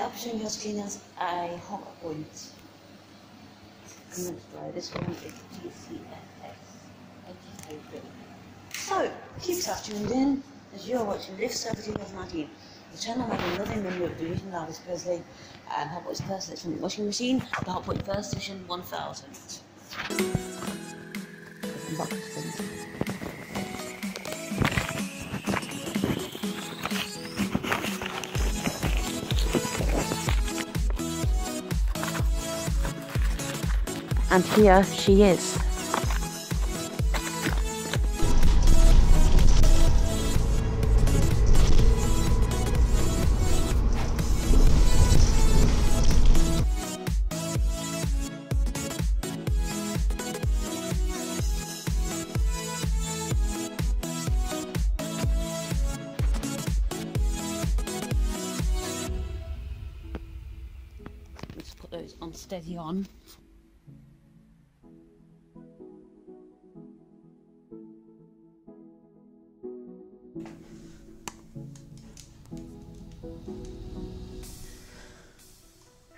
up showing us cleaners a hot point condenser dryer. This one is GCFS 83. So, keep tuned in as you're watching Lift Server 2019. The channel made another member of the Delusion Elvis Presley and Hotpoint's first electronic washing machine, the Hotpoint First Edition 1000. And here she is. Let's put those on steady on.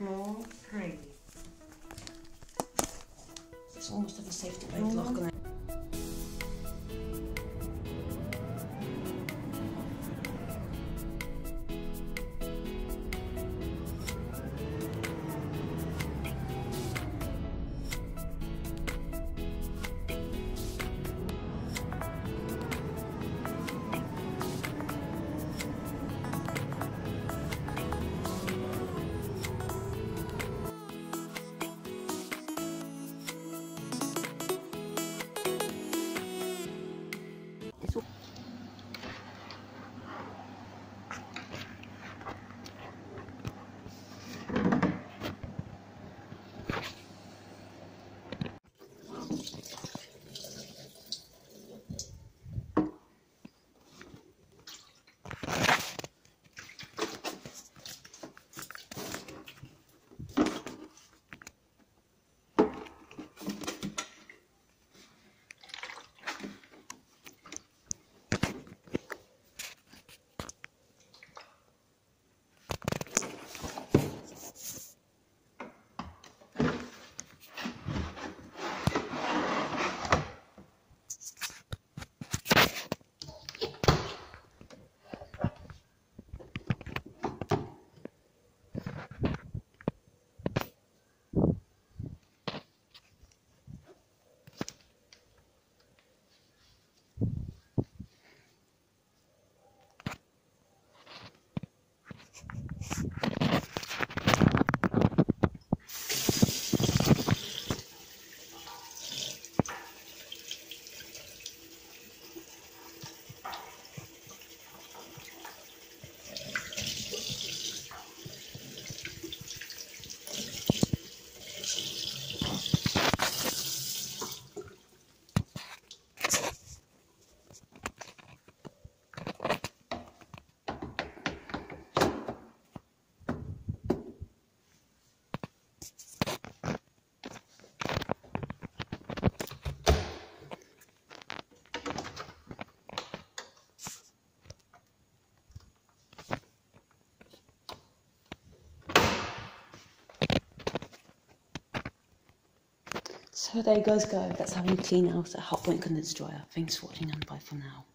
Three. It's almost have a safety weight lock on it. So there you guys go. That's how you clean out a Hotpoint condenser dryer. Thanks for watching and bye for now.